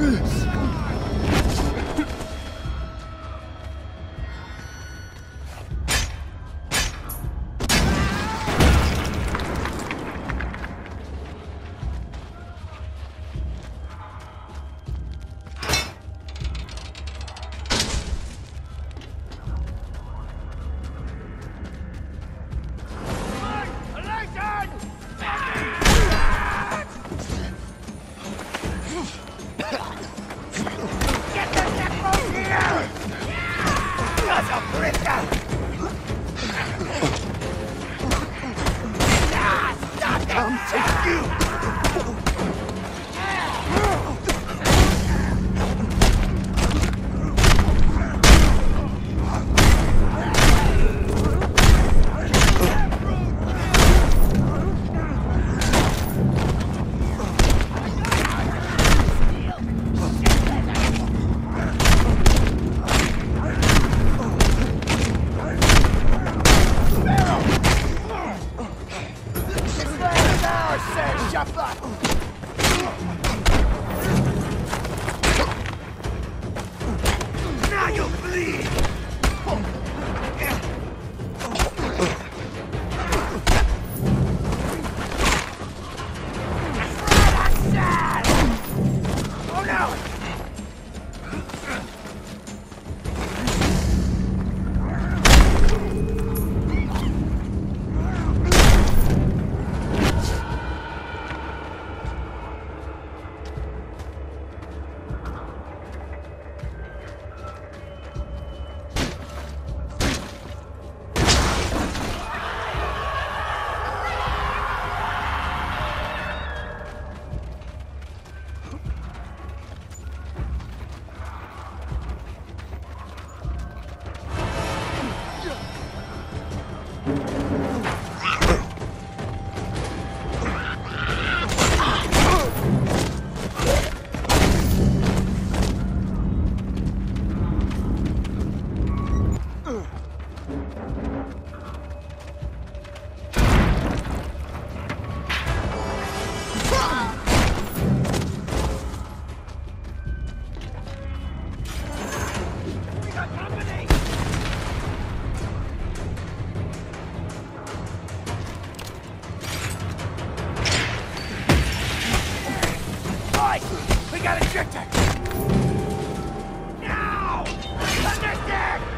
嗯 you! Now We got ejected! Now! Understand!